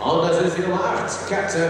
all that is in de 8, Captain.